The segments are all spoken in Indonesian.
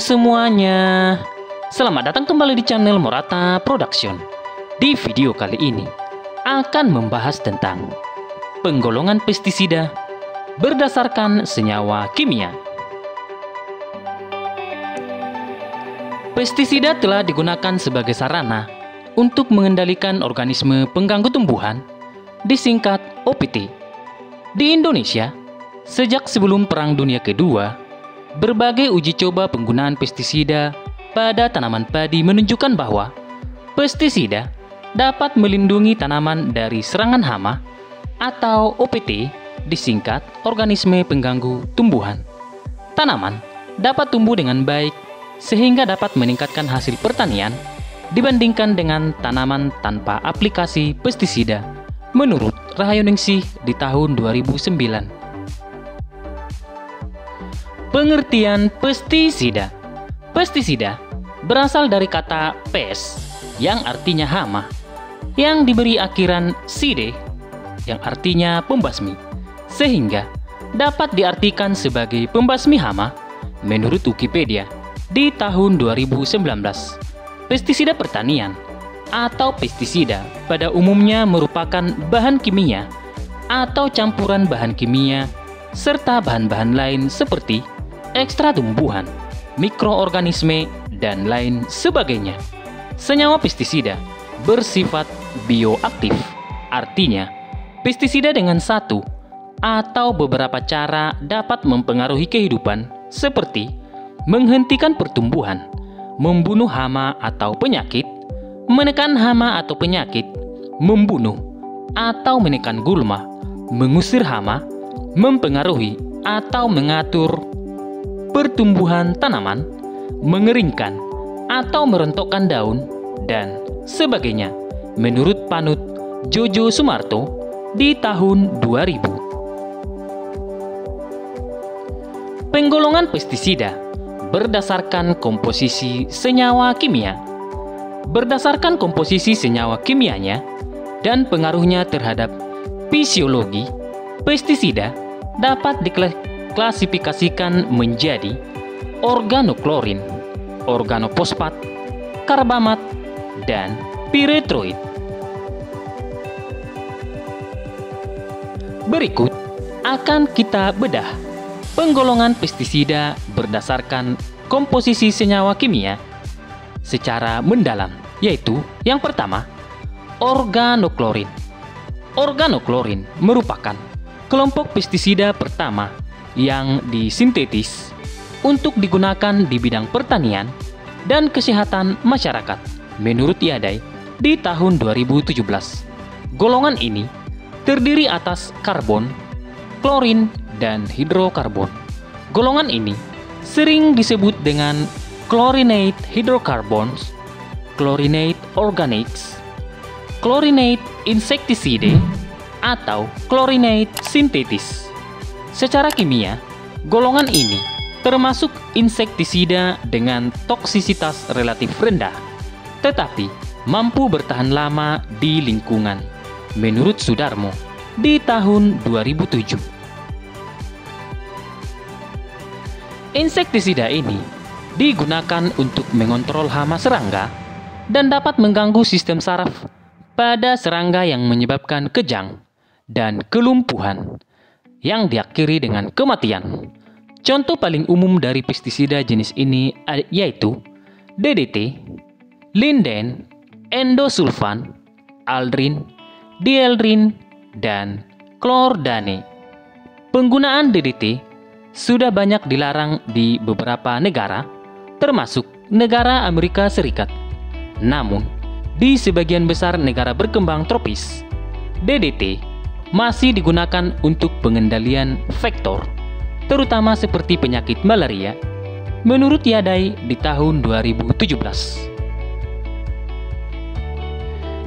semuanya, selamat datang kembali di channel Morata Production. Di video kali ini akan membahas tentang penggolongan pestisida berdasarkan senyawa kimia. Pestisida telah digunakan sebagai sarana untuk mengendalikan organisme pengganggu tumbuhan, disingkat OPT. Di Indonesia, sejak sebelum Perang Dunia Kedua, Berbagai uji coba penggunaan pestisida pada tanaman padi menunjukkan bahwa pestisida dapat melindungi tanaman dari serangan hama atau OPT disingkat organisme pengganggu tumbuhan. Tanaman dapat tumbuh dengan baik sehingga dapat meningkatkan hasil pertanian dibandingkan dengan tanaman tanpa aplikasi pestisida menurut Rahayu di tahun 2009. Pengertian pestisida Pestisida berasal dari kata pes yang artinya hama yang diberi akhiran side yang artinya pembasmi sehingga dapat diartikan sebagai pembasmi hama menurut Wikipedia di tahun 2019. Pestisida pertanian atau pestisida pada umumnya merupakan bahan kimia atau campuran bahan kimia serta bahan-bahan lain seperti ekstra tumbuhan, mikroorganisme, dan lain sebagainya. Senyawa pestisida bersifat bioaktif, artinya pestisida dengan satu atau beberapa cara dapat mempengaruhi kehidupan seperti menghentikan pertumbuhan, membunuh hama atau penyakit, menekan hama atau penyakit, membunuh atau menekan gulma, mengusir hama, mempengaruhi atau mengatur pertumbuhan tanaman, mengeringkan, atau merontokkan daun, dan sebagainya, menurut Panut Jojo Sumarto di tahun 2000. Penggolongan pestisida berdasarkan komposisi senyawa kimia. Berdasarkan komposisi senyawa kimianya dan pengaruhnya terhadap fisiologi, pestisida dapat diklasifikasikan menjadi organoklorin, organopospat, karbamat, dan piretroid. Berikut akan kita bedah penggolongan pestisida berdasarkan komposisi senyawa kimia secara mendalam, yaitu yang pertama, organoklorin. Organoklorin merupakan kelompok pestisida pertama yang disintetis untuk digunakan di bidang pertanian dan kesehatan masyarakat menurut Yadai di tahun 2017. Golongan ini terdiri atas karbon, klorin, dan hidrokarbon. Golongan ini sering disebut dengan chlorinate hydrocarbons, chlorinate organics, chlorinate insecticide, atau chlorinate synthetis. Secara kimia, golongan ini termasuk insektisida dengan toksisitas relatif rendah, tetapi mampu bertahan lama di lingkungan, menurut Sudarmo di tahun 2007. Insektisida ini digunakan untuk mengontrol hama serangga dan dapat mengganggu sistem saraf pada serangga yang menyebabkan kejang dan kelumpuhan yang diakhiri dengan kematian. Contoh paling umum dari pestisida jenis ini yaitu DDT, linden, endosulfan, aldrin, dieldrin, dan klordane. Penggunaan DDT sudah banyak dilarang di beberapa negara, termasuk negara Amerika Serikat. Namun, di sebagian besar negara berkembang tropis, DDT masih digunakan untuk pengendalian vektor, terutama seperti penyakit malaria, menurut Yadai di tahun 2017.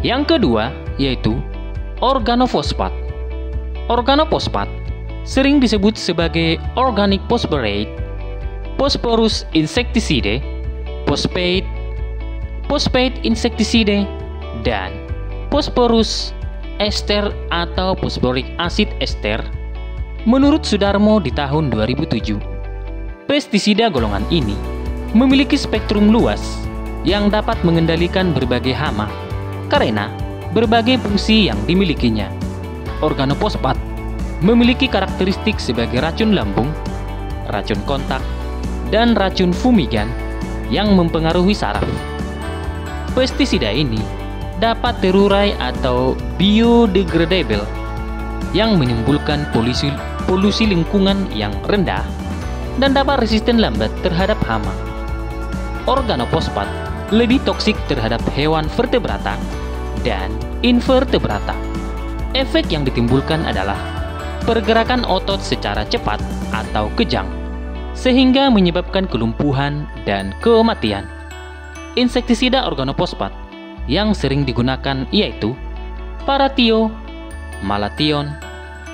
Yang kedua yaitu organofosfat. Organofosfat sering disebut sebagai organic phosphorate, phosphorus insecticide, phosphate, phosphate insecticide, dan phosphorus ester atau fosforik asid ester, menurut Sudarmo di tahun 2007, pestisida golongan ini memiliki spektrum luas yang dapat mengendalikan berbagai hama karena berbagai fungsi yang dimilikinya. Organofosfat memiliki karakteristik sebagai racun lambung, racun kontak, dan racun fumigan yang mempengaruhi saraf. Pestisida ini dapat terurai atau biodegradable yang menimbulkan polusi, polusi lingkungan yang rendah dan dapat resisten lambat terhadap hama. Organofosfat lebih toksik terhadap hewan vertebrata dan invertebrata. Efek yang ditimbulkan adalah pergerakan otot secara cepat atau kejang, sehingga menyebabkan kelumpuhan dan kematian. Insektisida organofosfat yang sering digunakan yaitu paratio, malation,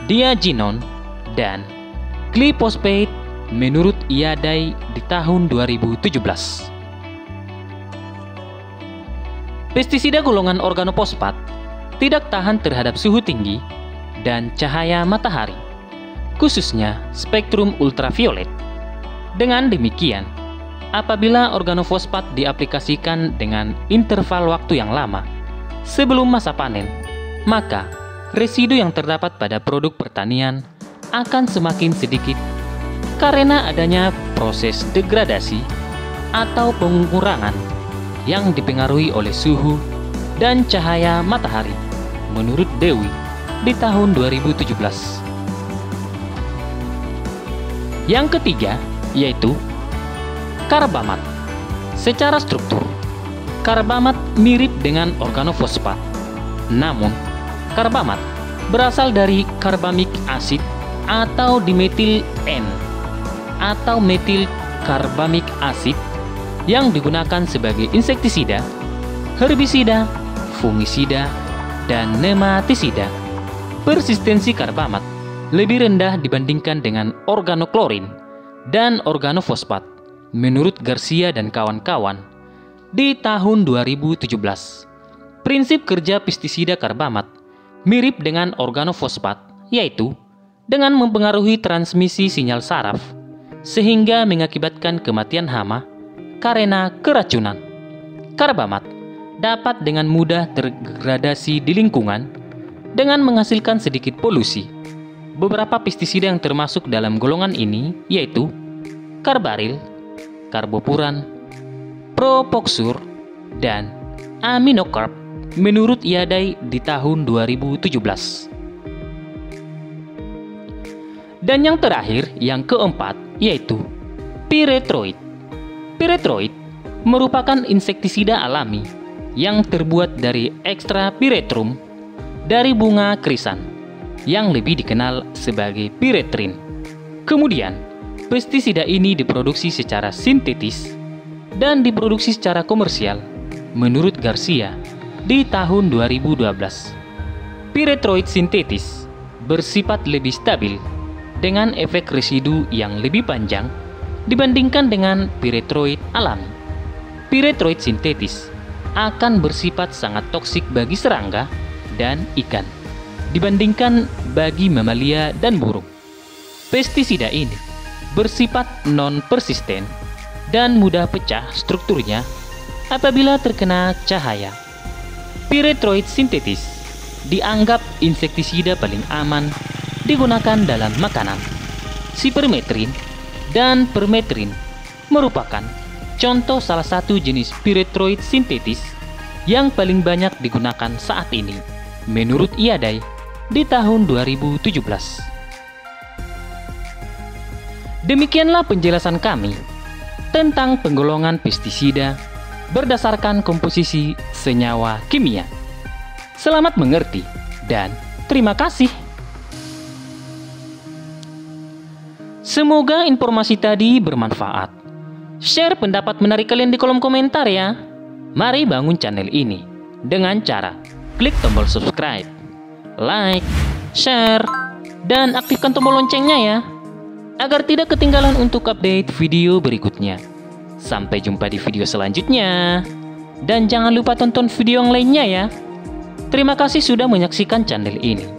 diaginon, dan glyphosate menurut IADAI di tahun 2017. Pestisida golongan organofosfat tidak tahan terhadap suhu tinggi dan cahaya matahari, khususnya spektrum ultraviolet. Dengan demikian, apabila organofosfat diaplikasikan dengan interval waktu yang lama sebelum masa panen, maka residu yang terdapat pada produk pertanian akan semakin sedikit karena adanya proses degradasi atau pengurangan yang dipengaruhi oleh suhu dan cahaya matahari, menurut Dewi di tahun 2017. Yang ketiga yaitu karbamat. Secara struktur, karbamat mirip dengan organofosfat. Namun, karbamat berasal dari karbamik asid atau dimetil N atau metil karbamik asid yang digunakan sebagai insektisida, herbisida, fungisida, dan nematisida. Persistensi karbamat lebih rendah dibandingkan dengan organoklorin dan organofosfat menurut Garcia dan kawan-kawan di tahun 2017. Prinsip kerja pestisida karbamat mirip dengan organofosfat yaitu dengan mempengaruhi transmisi sinyal saraf sehingga mengakibatkan kematian hama karena keracunan. Karbamat dapat dengan mudah terdegradasi di lingkungan dengan menghasilkan sedikit polusi. Beberapa pestisida yang termasuk dalam golongan ini yaitu karbaril, karbopuran, propoxur, dan aminocarb menurut IADAI di tahun 2017. Dan yang terakhir, yang keempat, yaitu piretroid. Piretroid merupakan insektisida alami yang terbuat dari ekstra piretrum dari bunga krisan yang lebih dikenal sebagai piretrin. Kemudian, pestisida ini diproduksi secara sintetis dan diproduksi secara komersial menurut Garcia di tahun 2012. Piretroid sintetis bersifat lebih stabil dengan efek residu yang lebih panjang dibandingkan dengan piretroid alami. Piretroid sintetis akan bersifat sangat toksik bagi serangga dan ikan dibandingkan bagi mamalia dan burung. Pestisida ini bersifat non-persisten dan mudah pecah strukturnya apabila terkena cahaya. Piretroid sintetis dianggap insektisida paling aman digunakan dalam makanan. Sipermetrin dan permetrin merupakan contoh salah satu jenis piretroid sintetis yang paling banyak digunakan saat ini menurut IADAI di tahun 2017. Demikianlah penjelasan kami tentang penggolongan pestisida berdasarkan komposisi senyawa kimia. Selamat mengerti dan terima kasih. Semoga informasi tadi bermanfaat. Share pendapat menarik kalian di kolom komentar ya. Mari bangun channel ini dengan cara klik tombol subscribe, like, share, dan aktifkan tombol loncengnya ya. Agar tidak ketinggalan untuk update video berikutnya. Sampai jumpa di video selanjutnya. Dan jangan lupa tonton video yang lainnya ya. Terima kasih sudah menyaksikan channel ini.